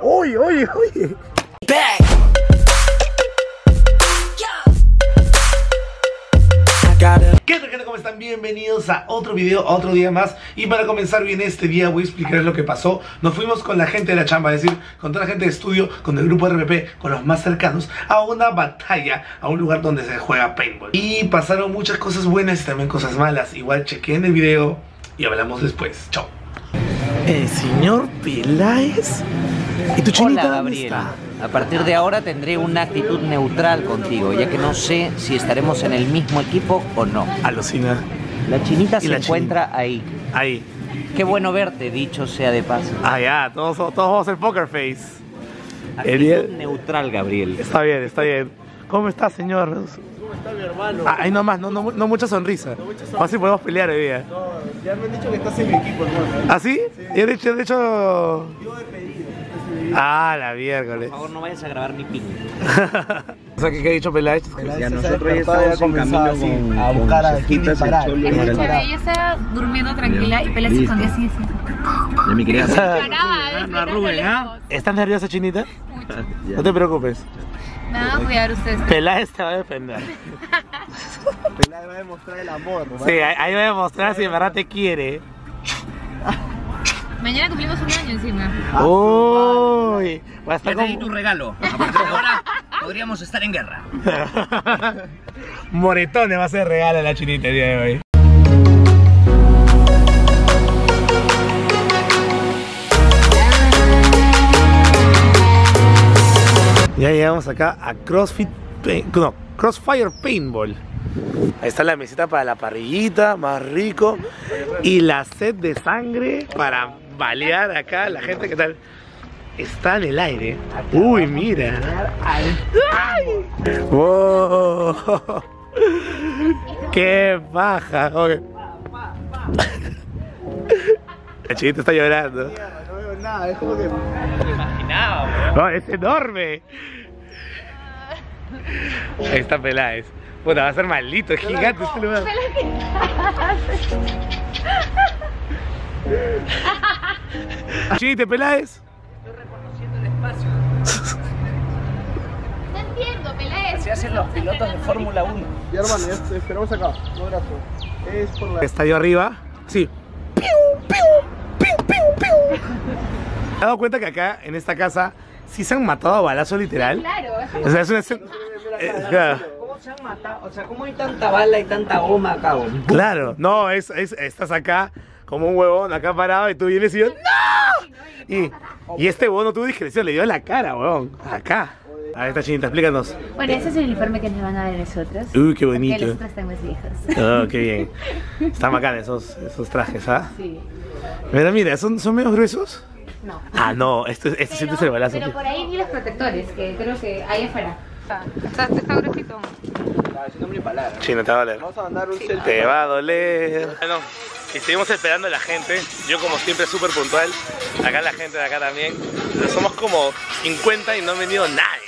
Uy, uy, uy. ¿Qué tal gente? ¿Cómo están? Bienvenidos a otro video, a otro día más. Y para comenzar bien este día voy a explicarles lo que pasó. Nos fuimos con la gente de la chamba, es decir, con toda la gente de estudio Con el grupo RPP, con los más cercanos A una batalla, a un lugar donde se juega paintball. Y pasaron muchas cosas buenas y también cosas malas. Igual chequen el video y hablamos después. Chao El señor Peláez ¿Y tu chinita Hola, Gabriel. A partir de ahora tendré una actitud neutral contigo, ya que no sé si estaremos en el mismo equipo o no. Alucina La chinita se la encuentra ahí. Ahí Qué bueno verte, dicho sea de paso. Ah, ya, todos, todos vamos poker face Actitud Ariel. neutral, Gabriel. Está bien, está bien. ¿Cómo está, señor? ¿Cómo está mi hermano? Ah, ahí nomás, no, no, no mucha sonrisa. Más si podemos pelear hoy día. Ya me han dicho que estás en mi equipo, hermano. ¿Ah, sí? Y de hecho, de hecho... Yo he pedido. Ah, la Por miércoles. favor, no vayas a grabar mi ping. o sea, ¿qué, qué ha dicho Peláez? Ya nosotros ya estamos en camino con, a buscar a quién disparar. Escúchame, ella estaba durmiendo tranquila y Pelé se escondía así, así. Ya mi querida. Paraba, no, Rubén, ¿ah? ¿Estás nerviosa, Chinita? No te preocupes. Me van a cuidar ustedes. Peláez te va a defender. Pelá va a demostrar el amor. ¿no? Sí, ahí, voy a demostrar si en verdad te quiere. Mañana cumplimos un año encima. Uy, va a estar ahí tu como... regalo. A partir de ahora podríamos estar en guerra. Moretones va a ser regalo a la chinita el día de hoy. Ya llegamos acá a CrossFit no, Crossfire Paintball. Ahí está la mesita para la parrillita, más rico. Y la sed de sangre para balear acá la gente que tal. Está en el aire. Uy, mira. ¡Wow! ¡Qué baja! La chiquita está llorando. No nada, es como que. No, es enorme. Ahí está Peláez. Puta, va a ser maldito, es gigante este lugar. Chiste, Peláez. No entiendo, Pelé. Se hacen los pilotos de Fórmula 1. Ya, hermano, ya esperamos acá. Un abrazo. Es por la. Está yo arriba. Sí. ¿Te has dado cuenta que acá, en esta casa, sí se han matado a balazo literal? Claro, O sea, es una eh, claro. ¿Cómo se han matado? O sea, ¿cómo hay tanta bala y tanta goma acá? Claro, no, es, es- estás acá como un huevón acá parado y tú vienes y yo, ¡No! Y, y este huevón no tuvo discreción, le dio en la cara, huevón. Acá. A ver, esta chinita, explícanos. Bueno, ese es el uniforme que nos van a dar nosotros. Uy, qué bonito. los otros están más viejos. Oh, qué bien. Están bacanes esos, esos trajes, ¿ah? Sí. Mira, mira, ¿son, son medio gruesos? No. Ah, no, esto, esto sientes el balazo. Pero por ahí vi los protectores, que creo que ahí afuera. Está, está gruesito. Sí, no te va a doler. Vamos a mandar un selfie. Te va a doler. Bueno, y seguimos esperando a la gente. Yo como siempre súper puntual. Acá la gente de acá también. Pero somos como 50 y no ha venido nadie.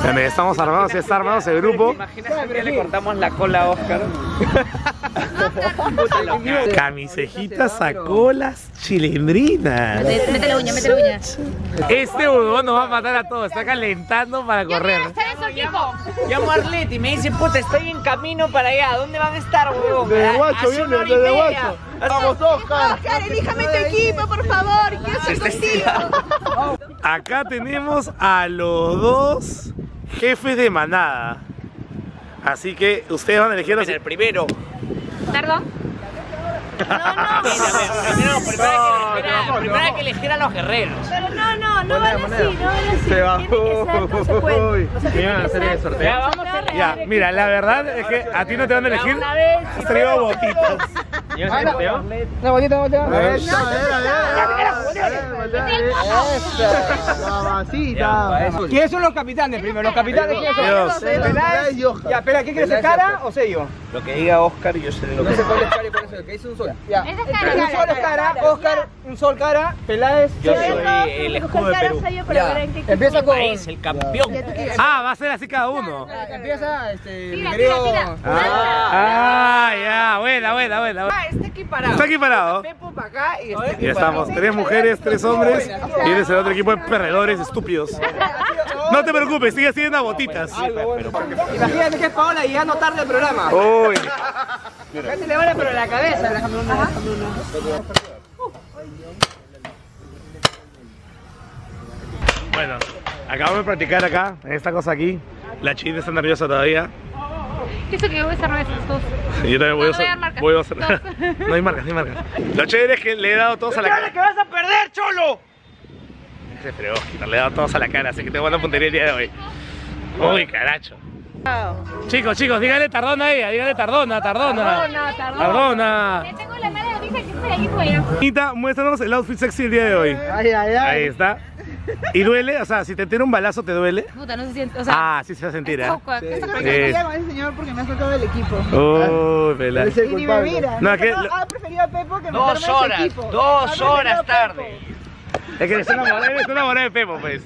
Mal. Bueno, ya estamos armados, ya está armado ese grupo. Imagínate que le cortamos la cola a Oscar. Camisejitas, sacolas, chilindrinas. Mete la uña, mete la uña. Este huevón nos va a matar a todos. Está calentando para correr. Llamo a Arlette y me dice, puta, estoy en camino para allá. ¿Dónde van a estar, huevón? Desde Guacho Hace una viene, desde. Guacho. Vamos, Oscar. Oscar, elíjame tu equipo, por favor. Quiero ser contigo. Acá tenemos a los dos jefes de manada. Así que ustedes van a elegir los... En el primero. ¿Perdón? Primero, primero, hay que elegir a- primero hay que elegir a los guerreros. Pero no, no, no van así, no van así. Se bajó. Tiene que ser consecuente. O sea, tiene que ser. Ya vamos a Ya, mira, la verdad es que a ti no te van a elegir. Has traído una bolita. ¿Quiénes son los capitanes primero? ¿Los capitanes quiénes son? Dios. Peláez. y Oscar. Ya, espera, ¿qué quieres, cara o sello? Lo que diga Oscar, yo sé lo No que sé cuál es cara y cuál es sello, que dice un. Ya. Un cara. solo es cara, Oscar un sol cara, Peláez. Yo soy el escudo de Perú. Ya. Empieza con. País, el campeón. Ah, va a ser así cada uno. Empieza este. Tira, tira, tira. Ah, ya, buena, buena, buena. Ah, está equiparado. Está equiparado. Pepo para acá y está Ya estamos, tres mujeres, tres hombres y eres el otro equipo de perdedores estúpidos. No te preocupes, sigue siendo botitas. Imagínate que es Paola y ya no tarde el programa. Uy, Casi le vale pero la cabeza. Déjame una, déjame una. bueno, acabamos de practicar acá, en esta cosa aquí. La china está nerviosa todavía. Eso que voy a estar nuestros dos. Y yo también voy a No, no voy a hacer. Voy a hacer. No. Hay marcas, no hay marcas. Lo chévere es que le he dado todos a la cara. que vas a perder, cholo! Se fregó, le he dado todos a la cara, así que tengo buena puntería el día de hoy. Uy, caracho. Chicos, chicos, díganle tardona a ella, díganle tardona, tardona. Tardona, tardona. Tardona. Le tengo la mala noticia que estoy aquí fuera. Anita, muéstranos el outfit sexy el día de hoy. Ay, ay, Ahí está. ¿Y duele? O sea, si te tira un balazo, ¿te duele? Puta, no se siente. O sea, Ah, sí se va a sentir, ¿eh? esta- esta cosa- Eh, con ese señor porque me ha sacado del equipo. Uy, pela. Y ni me mira. No, que- ha preferido a Pepo que Dos meterme en su horas, equipo. Dos horas tarde. Es que eres eres enamorado de Pepo, pues.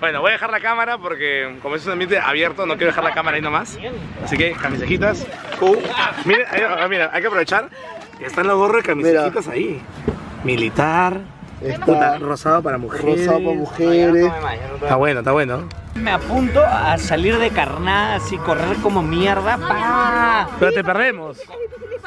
Bueno, voy a dejar la cámara porque como es un ambiente abierto, no quiero dejar la cámara ahí nomás. Así que, camisejitas. Uh, mira, ahí- ah, mira, hay que aprovechar. que Están los gorros de camisejitas ahí. Militar. Puta, rosado para mujeres. Rosado para mujeres. Está bueno, está bueno. Me apunto a salir de carnada, así correr como mierda. ¡pa! Pero te perdemos.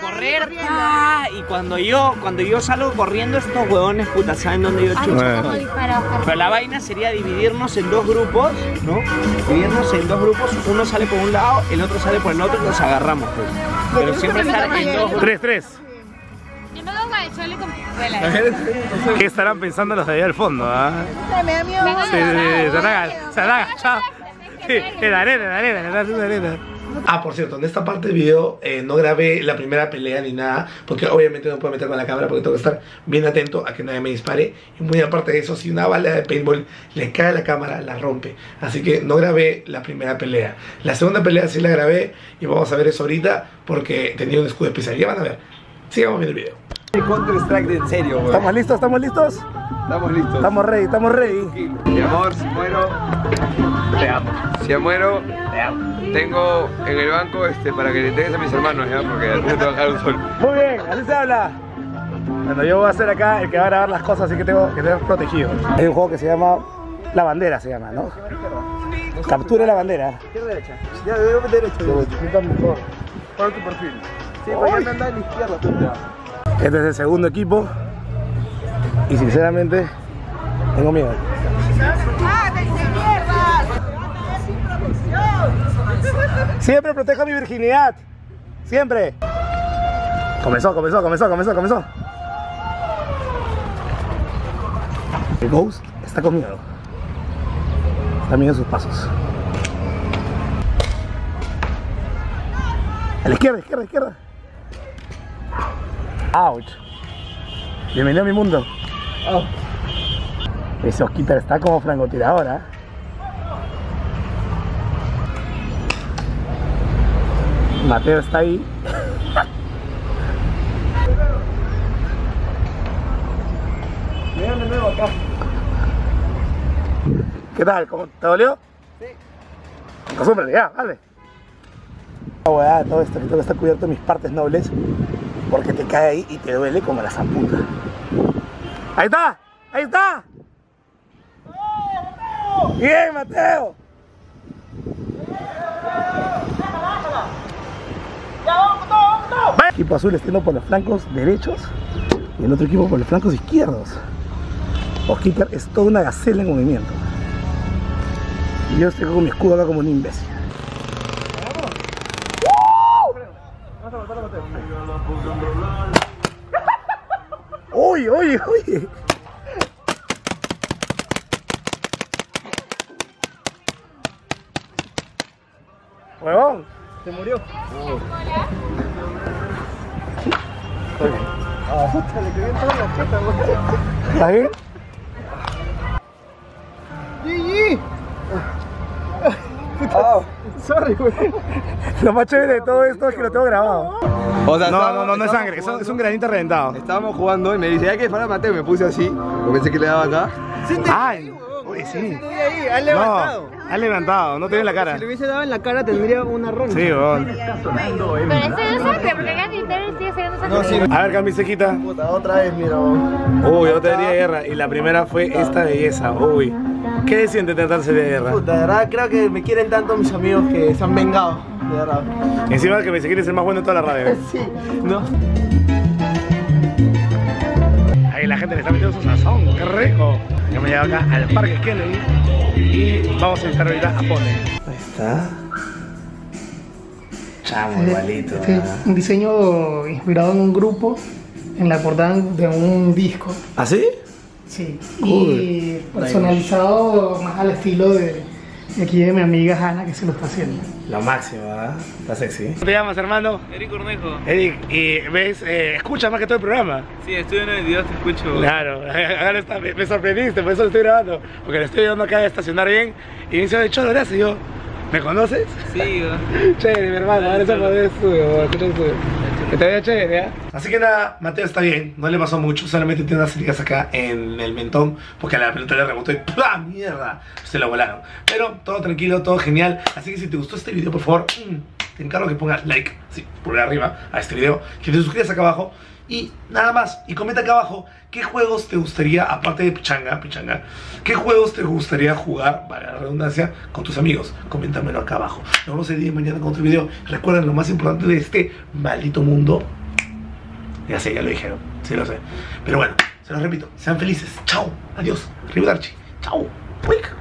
Correr, ¡pa! Y cuando yo, cuando yo salgo corriendo, estos huevones, puta, ¿saben dónde yo chucho? Pero la vaina sería dividirnos en dos grupos, ¿no? Dividirnos en dos grupos, uno sale por un lado, el otro sale por el otro y nos agarramos, pues. Pero siempre estar en dos grupos. 3-3. De chole con. ¿Qué estarán pensando los de allá al fondo? ah? Me da miedo. Sí, sí, sí, se han aga- se han agachado. Sí, en la arena, en la arena, en la arena, en la arena. Ah, por cierto, en esta parte del video eh, no grabé la primera pelea ni nada, porque obviamente no puedo meter con la cámara porque tengo que estar bien atento a que nadie me dispare. Y muy aparte de eso, si una bala de paintball le cae a la cámara, la rompe. Así que no grabé la primera pelea. La segunda pelea sí la grabé y vamos a ver eso ahorita porque tenía un escudo especial. Ya van a ver. Sigamos viendo el video. Counter Strike de en serio. ¿Estamos listos? ¿Estamos listos? Estamos listos. Estamos ready, estamos ready. Mi amor, si muero, te amo. Si muero, te amo. Tengo en el banco este para que le entregues a mis hermanos, ya, porque va a dejar un sol. Muy bien, así se habla. Bueno, yo voy a ser acá el que va a grabar las cosas, así que tengo que tener protegido. Hay un juego que se llama La Bandera, se llama, ¿no? Captura la bandera. Ya, de derecha, derecha. mejor. Para tu perfil. Sí, ya anda a la izquierda tú ya. Este es el segundo equipo. Y sinceramente, tengo miedo. Siempre protejo mi virginidad. Siempre. Comenzó, comenzó, comenzó, comenzó, comenzó. El Ghost está con miedo. Está midiendo sus pasos. A la izquierda, izquierda, izquierda. Ouch. Bienvenido a mi mundo. Ese Osquitar está como francotirador, ¿ah? Mateo está ahí. De nuevo acá. ¿Qué tal? ¿Cómo- ¿Te dolió? Sí. Acostúmbrate, ya, dale. La todo esto que tengo que estar cubierto de mis partes nobles porque te cae ahí y te duele como la zamputa. ¡Ahí está! ¡Ahí está! ¡Bien, Mateo! ¡Va! Equipo azul estando por los flancos derechos y el otro equipo por los flancos izquierdos. Osquitar es toda una gacela en movimiento. Y yo estoy con mi escudo acá como un imbécil. ¡Uy, uy, uy! ¡Huevón! Se murió. ¿Estás bien? Sorry, güey. Lo más chévere de todo esto es que lo tengo grabado. O sea, No, no, no, no es sangre, es, jugando- es un granito reventado. Estábamos jugando y me dice, hay que disparar a Mateo. Me puse así, pensé que le daba acá. Ay, uy, sí. ahí, ha No, levantado. ha levantado, no te en la cara. Si le hubiese dado en la cara tendría una roncha. Sí, weón. Pero eso no sangre, porque acá en Italia sigue saliendo sangre. A ver. Puta, otra vez, mira. Uy, otra herida de guerra. Y la primera fue esta belleza. Uy. ¿Qué siente tratarse de guerra? Puta, de verdad creo que me quieren tanto mis amigos que se han vengado. De verdad. Encima que me es el más bueno de toda la radio. Sí, no. Ahí la gente le está metiendo su sazón. ¡Qué rico! Yo me llevo acá al Parque Kennedy. Y vamos a visitar ahorita a Pone. Ahí está. Chamo, igualito. Este es un diseño inspirado en un grupo, en la portada de un disco. ¿Ah, sí? Sí. Y personalizado más al estilo de, de aquí de mi amiga Hanna que se lo está haciendo. Lo máximo, ¿ah? Está sexy. ¿Cómo te llamas, hermano? Eric Cornejo. Eric, y ves, eh, escuchas más que todo el programa. Sí, estoy en el video, te escucho. Claro, ahora está, me, me sorprendiste, por eso lo estoy grabando. Porque lo estoy llevando acá a estacionar bien. Y me dice, de hecho, gracias. Y yo, ¿me conoces? Sí, Chévere, mi hermano, ahora se puede estudio, escucha el estudio. Que te chévere, ¿ya? Así que nada, Mateo está bien, no le pasó mucho, solamente tiene unas heridas acá en el mentón, porque a la pelota le rebotó y ¡plá! ¡Mierda! Se lo volaron. Pero todo tranquilo, todo genial. Así que si te gustó este video, por favor, mm, te encargo que pongas like, sí, por arriba a este video, que te suscribas acá abajo y nada más. Y comenta acá abajo qué juegos te gustaría, aparte de Pichanga, Pichanga, qué juegos te gustaría jugar, para la redundancia, con tus amigos. Coméntamelo acá abajo. Nos vemos el día de mañana con otro video. Recuerden lo más importante de este maldito mundo. Ya sé, ya lo dijeron, sí lo sé. Pero bueno, se los repito, sean felices. Chao, adiós, arrivederci. Chao. Uic.